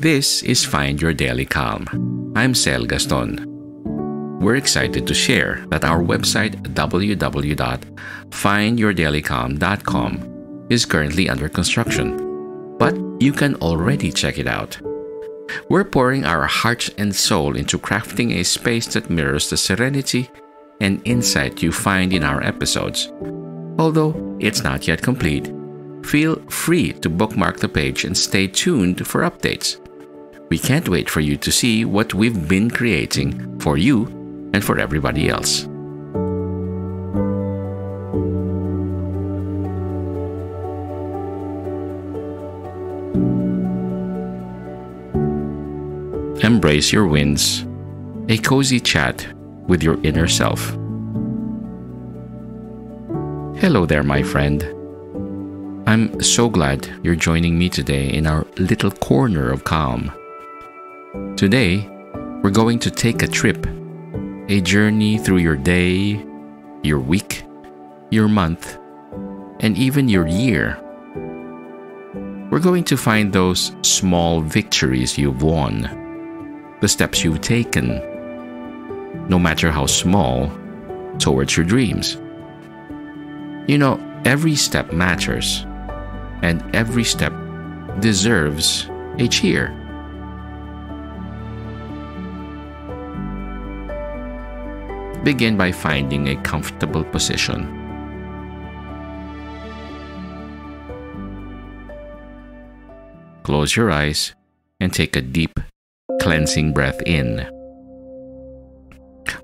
This is Find Your Daily Calm. I'm Sel Gaston. We're excited to share that our website www.findyourdailycalm.com is currently under construction, but you can already check it out. We're pouring our heart and soul into crafting a space that mirrors the serenity and insight you find in our episodes. Although it's not yet complete, feel free to bookmark the page and stay tuned for updates. We can't wait for you to see what we've been creating for you and for everybody else. Embrace your wins, a cozy chat with your inner self. Hello there, my friend. I'm so glad you're joining me today in our little corner of calm. Today, we're going to take a trip, a journey through your day, your week, your month, and even your year. We're going to find those small victories you've won, the steps you've taken, no matter how small, towards your dreams. You know, every step matters, and every step deserves a cheer. Begin by finding a comfortable position. Close your eyes and take a deep, cleansing breath in.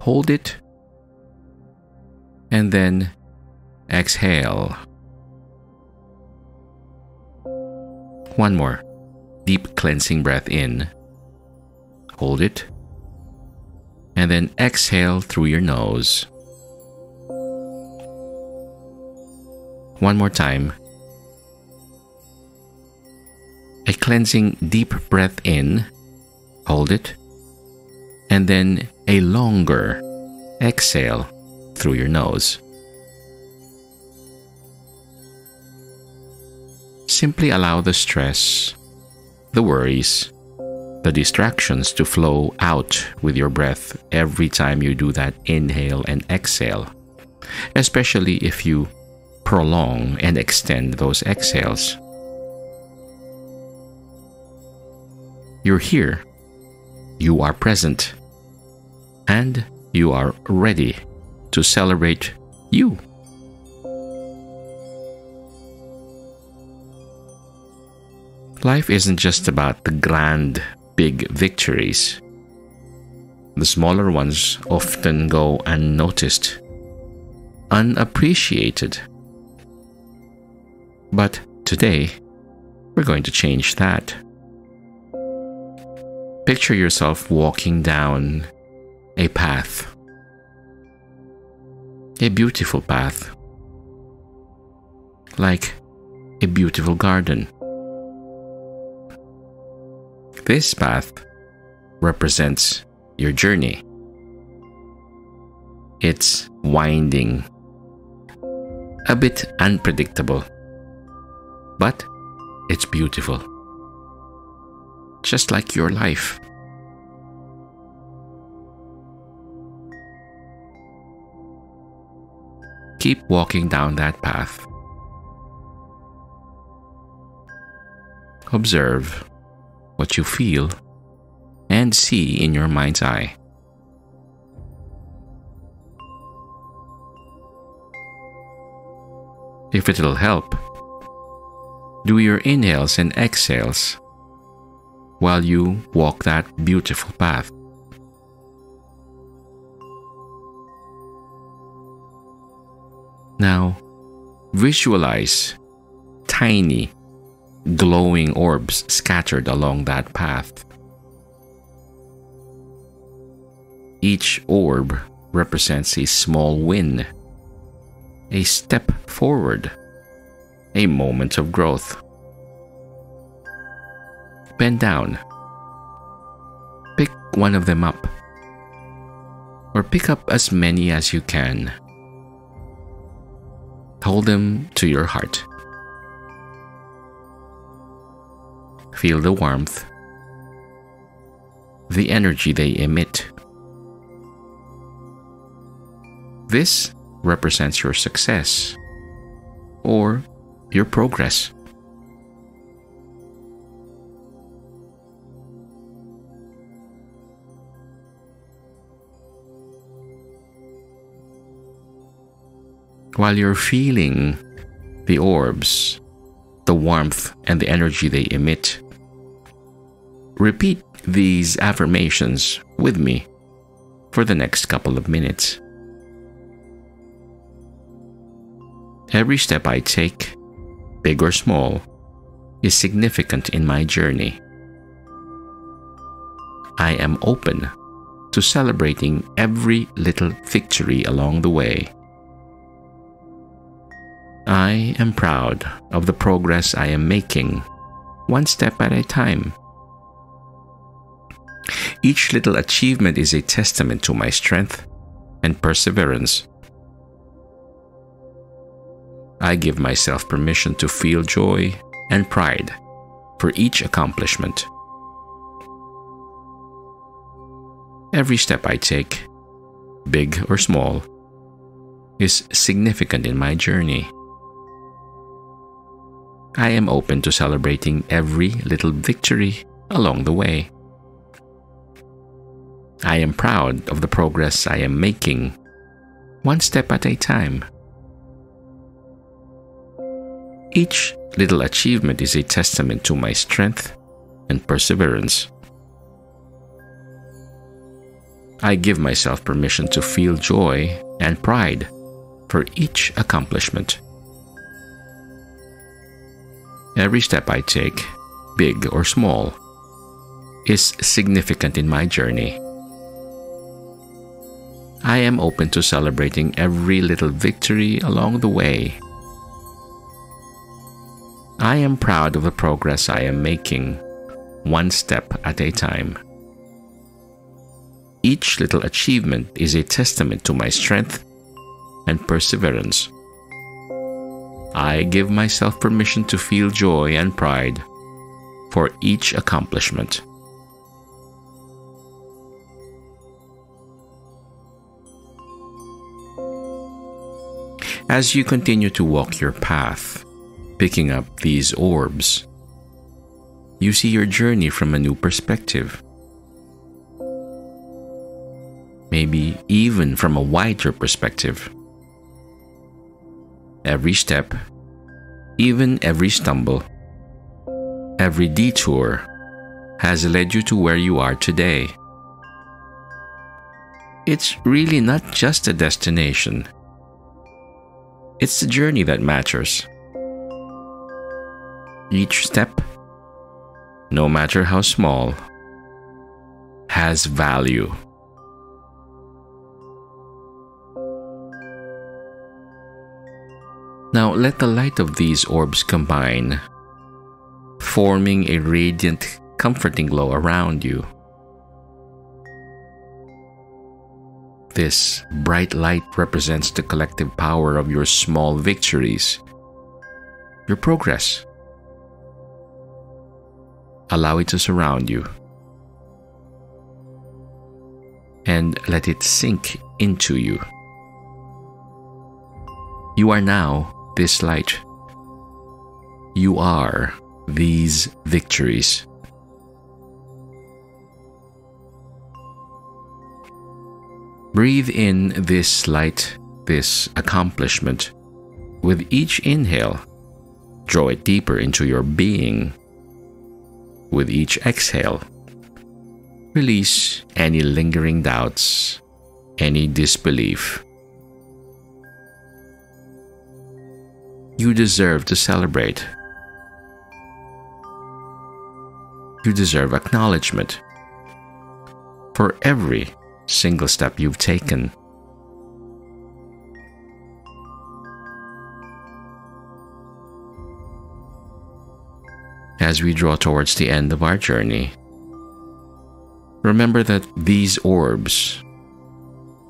Hold it and then exhale. One more. Deep cleansing breath in. Hold it and then exhale through your nose. One more time. A cleansing deep breath in, hold it, and then a longer exhale through your nose. Simply allow the stress, the worries, the distractions to flow out with your breath every time you do that inhale and exhale, especially if you prolong and extend those exhales. You're here, you are present, and you are ready to celebrate you. Life isn't just about the grand big victories. The smaller ones often go unnoticed, unappreciated. But today, we're going to change that. Picture yourself walking down a path, a beautiful path, like a beautiful garden. This path represents your journey. It's winding, a bit unpredictable, but it's beautiful. Just like your life. Keep walking down that path. Observe what you feel and see in your mind's eye. If it'll help, do your inhales and exhales while you walk that beautiful path. Now, visualize tiny glowing orbs scattered along that path. Each orb represents a small win, a step forward, a moment of growth. Bend down. Pick one of them up. Or pick up as many as you can. Hold them to your heart. Feel the warmth the energy they emit. This represents your success or your progress. While you're feeling the orbs, the warmth, and the energy they emit, repeat these affirmations with me for the next couple of minutes. Every step I take, big or small, is significant in my journey. I am open to celebrating every little victory along the way. I am proud of the progress I am making, one step at a time. Each little achievement is a testament to my strength and perseverance. I give myself permission to feel joy and pride for each accomplishment. Every step I take, big or small, is significant in my journey. I am open to celebrating every little victory along the way. I am proud of the progress I am making, one step at a time. Each little achievement is a testament to my strength and perseverance. I give myself permission to feel joy and pride for each accomplishment. Every step I take, big or small, is significant in my journey. I am open to celebrating every little victory along the way. I am proud of the progress I am making, one step at a time. Each little achievement is a testament to my strength and perseverance. I give myself permission to feel joy and pride for each accomplishment. As you continue to walk your path, picking up these orbs, you see your journey from a new perspective. Maybe even from a wider perspective. Every step, even every stumble, every detour has led you to where you are today. It's really not just a destination, it's the journey that matters. Each step, no matter how small, has value. Now let the light of these orbs combine, forming a radiant, comforting glow around you. This bright light represents the collective power of your small victories, your progress. Allow it to surround you and let it sink into you. You are now this light. You are these victories. Breathe in this light, this accomplishment. With each inhale, draw it deeper into your being. With each exhale, release any lingering doubts, any disbelief. You deserve to celebrate. You deserve acknowledgement for every single step you've taken. As we draw towards the end of our journey, remember that these orbs,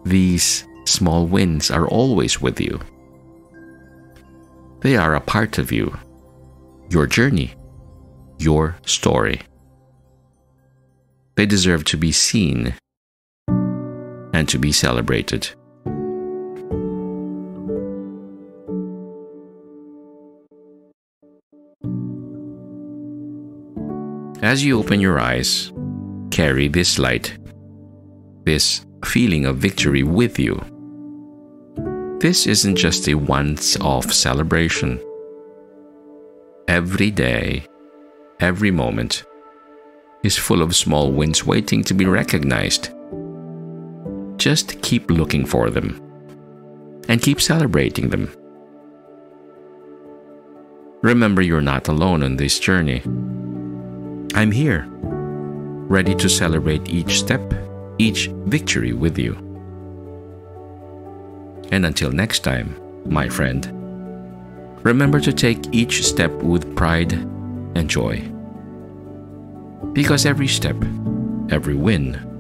these small wins, are always with you. They are a part of you, your journey, your story. They deserve to be seen and to be celebrated. As you open your eyes, carry this light, this feeling of victory with you. This isn't just a once off celebration. Every day, every moment is full of small wins waiting to be recognized. Just keep looking for them and keep celebrating them. Remember, you're not alone on this journey. I'm here, ready to celebrate each step, each victory with you. And until next time, my friend, remember to take each step with pride and joy. Because every step, every win,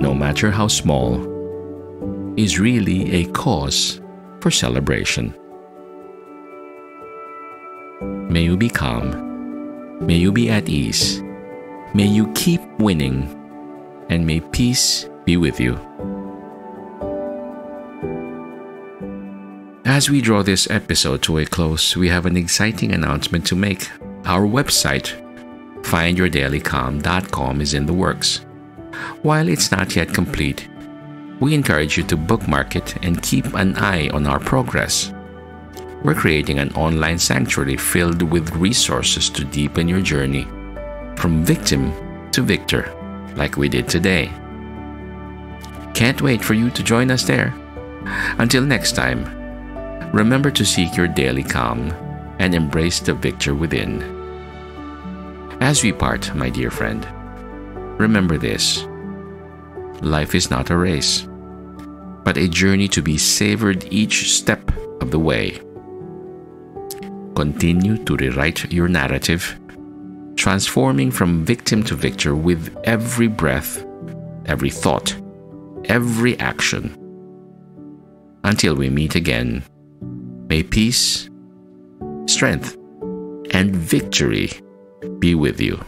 no matter how small, is really a cause for celebration. May you be calm May you be at ease. May you keep winning. And may peace be with you. As we draw this episode to a close, we have an exciting announcement to make. Our website, findyourdailycalm.com, is in the works. While it's not yet complete, we encourage you to bookmark it and keep an eye on our progress. We're creating an online sanctuary filled with resources to deepen your journey from victim to victor, like we did today. Can't wait for you to join us there. Until next time, remember to seek your daily calm and embrace the victor within. As we part, my dear friend, remember this life is not a race, but a journey to be savored each step of the way. Continue to rewrite your narrative, transforming from victim to victor with every breath, every thought, every action. Until we meet again, may peace, strength, and victory be with you.